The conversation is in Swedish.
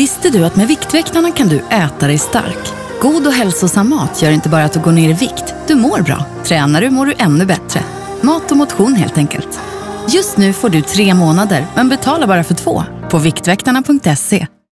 Visste du att med Viktväktarna kan du äta dig stark? God och hälsosam mat gör inte bara att du går ner i vikt, du mår bra. Tränar du mår du ännu bättre. Mat och motion helt enkelt. Just nu får du tre månader, men betala bara för två på viktväktarna.se.